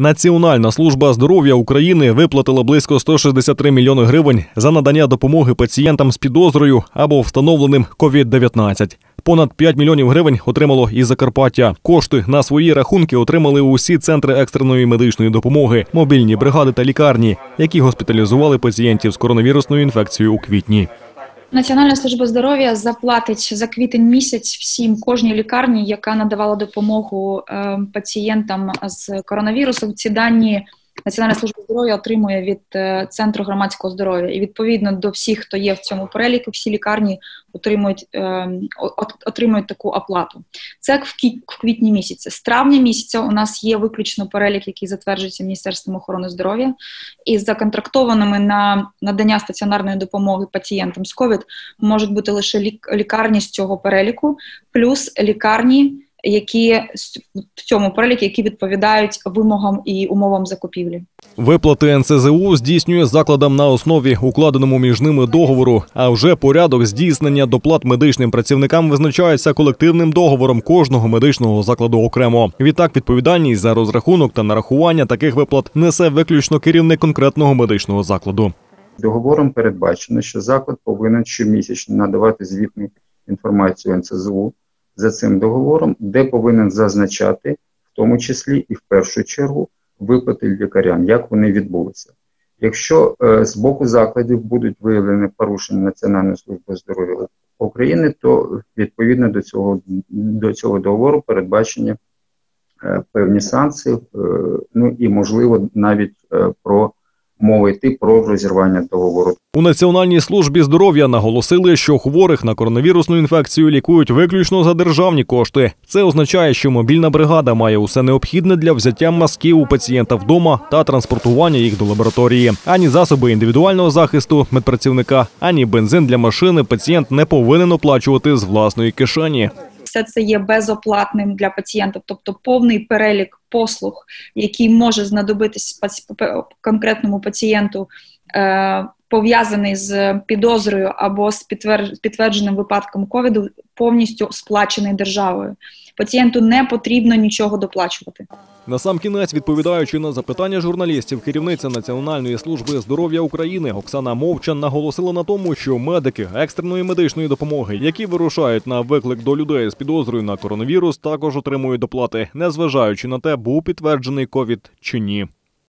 Національна служба здоров'я України виплатила близько 163 мільйони гривень за надання допомоги пацієнтам з підозрою або встановленим COVID-19. Понад 5 мільйонів гривень отримало і Закарпаття. Кошти на свої рахунки отримали усі центри екстреної медичної допомоги, мобільні бригади та лікарні, які госпіталізували пацієнтів з коронавірусною інфекцією у квітні. Національна служба здоров'я заплатить за квітень місяць всім кожній лікарні, яка надавала допомогу е, пацієнтам з коронавірусом. Ці дані Національна служба здоров'я отримує від е, центру громадського здоров'я. І відповідно до всіх, хто є в цьому переліку, всі лікарні отримують е, отримують таку оплату. Це в, квітні місяці. З травня місяця у нас є виключно перелік, який затверджується Міністерством охорони здоров'я, і законтрактованими на надання стаціонарної допомоги пацієнтам з ковід можуть бути лише лікарні з цього переліку, плюс лікарні які в цьому переліку, які відповідають вимогам і умовам закупівлі. Виплати НСЗУ здійснює закладам на основі укладеному між ними договору. А вже порядок здійснення доплат медичним працівникам визначається колективним договором кожного медичного закладу окремо. Відтак відповідальність за розрахунок та нарахування таких виплат несе виключно керівник конкретного медичного закладу. Договором передбачено, що заклад повинен щомісячно надавати звітну інформацію НСЗУ за цим договором, де повинен зазначати, в тому числі і в першу чергу, виплати лікарям, як вони відбулися. Якщо е, з боку закладів будуть виявлені порушення Національної служби здоров'я України, то відповідно до цього до цього договору передбачені е, певні санкції, е, ну і можливо навіть е, про мови йти про розірвання договору. У Національній службі здоров'я наголосили, що хворих на коронавірусну інфекцію лікують виключно за державні кошти. Це означає, що мобільна бригада має усе необхідне для взяття масків у пацієнта вдома та транспортування їх до лабораторії. Ані засоби індивідуального захисту медпрацівника, ані бензин для машини пацієнт не повинен оплачувати з власної кишені все це є безоплатним для пацієнта, тобто повний перелік послуг, який може знадобитись конкретному пацієнту. Пов'язаний з підозрою або з підтвердженим випадком ковіду, повністю сплачений державою. Пацієнту не потрібно нічого доплачувати. На сам кінець, відповідаючи на запитання журналістів, керівниця Національної служби здоров'я України Оксана Мовчан наголосила на тому, що медики екстреної медичної допомоги, які вирушають на виклик до людей з підозрою на коронавірус, також отримують доплати, незважаючи на те, був підтверджений ковід чи ні.